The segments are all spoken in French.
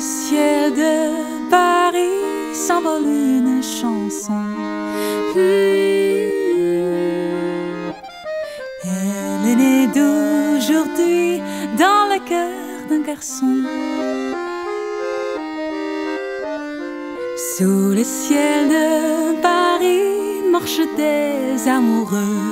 ciel de Paris s'envole une chanson. Elle est née d'aujourd'hui dans le cœur d'un garçon. Sous le ciel de Paris marchent des amoureux.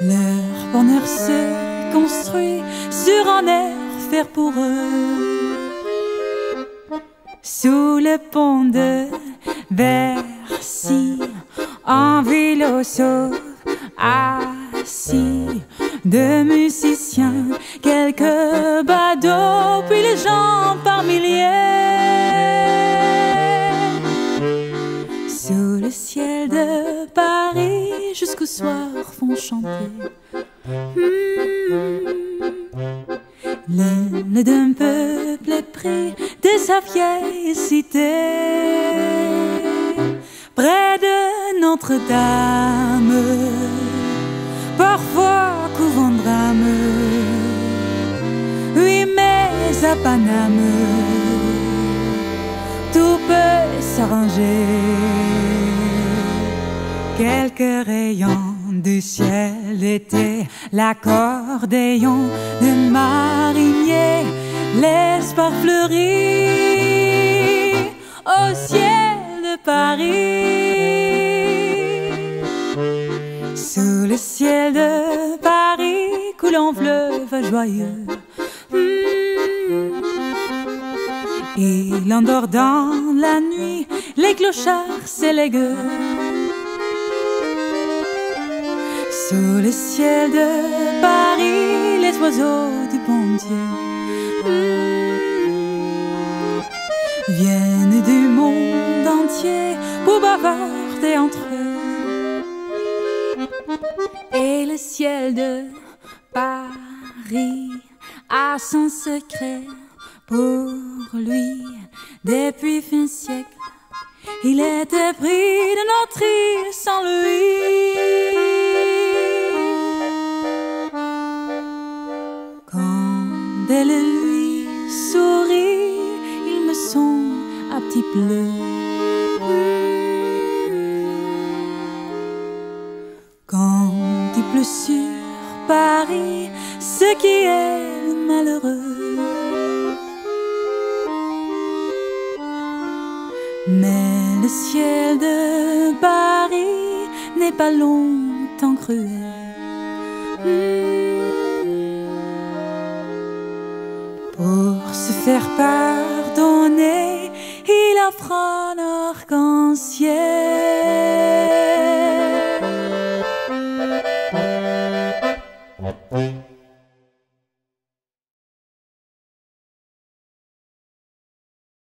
Leur bonheur se construit sur un air fait pour eux. Sous le pont de Bercy, un philosophe assis, de musiciens, quelques badauds, puis les gens par milliers. Sous le ciel de Paris, jusqu'au soir font chanter. Hmm. D'un peuple épris de sa vieille cité. Près de Notre-Dame, parfois couvent drame. Oui, mais à Paname, tout peut s'arranger. Quelques rayons du ciel étaient l'accordéon de marinier, l'espoir fleurit au ciel de Paris. Sous le ciel de Paris coule un fleuve joyeux. Hmm. Il endort dans la nuit les clochards s'élèguent. Sous le ciel de Paris, les oiseaux du bon Dieu hmm, viennent du monde entier pour bavarder entre eux. Et le ciel de Paris a son secret pour lui depuis fin siècle. Il était pris de notre île sans lui. Quand il pleut sur Paris, ce qui est malheureux. Mais le ciel de Paris n'est pas longtemps cruel. Pour se faire pardonner, il offre un arc-en-ciel.